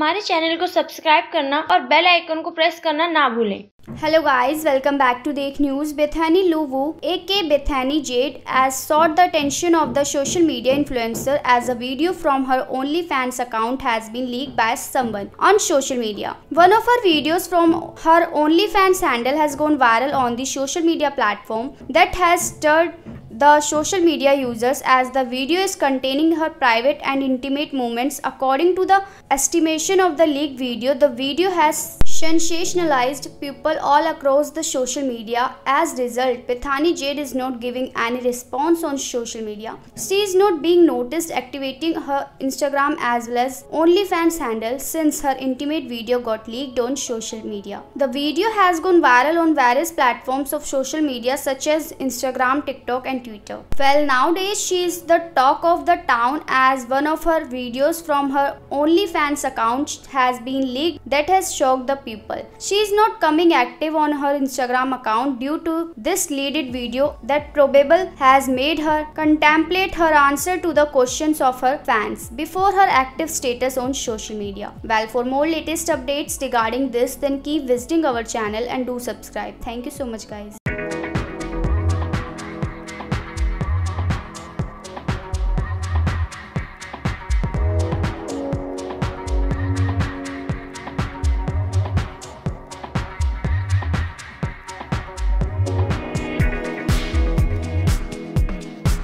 हमारे चैनल को सब्सक्राइब करना और बेल आइकन को प्रेस करना ना भूलें। Hello guys welcome back to Dekh news Bethany Luvu A K Bethany Z has sought the tension of the social media influencer as a video from her OnlyFans account has been leaked by someone on social media one of her videos from her OnlyFans handle has gone viral on the social media platform that has stirred the social media users as the video is containing her private and intimate moments. According to the estimation of the leaked video the video has sensationalized people all across the social media. As a result bethany jade is not giving any response on social media. She is not being noticed activating her instagram as well as onlyfans handle since her intimate video got leaked on social media. The video has gone viral on various platforms of social media such as instagram tiktok and Twitter. Well, nowadays she is the talk of the town as one of her videos from her OnlyFans account has been leaked that has shocked the people. She is not coming active on her Instagram account due to this leaded video that probable has made her contemplate her answer to the questions of her fans before her active status on social media. Well, for more latest updates regarding this, then keep visiting our channel and do subscribe. Thank you so much guys.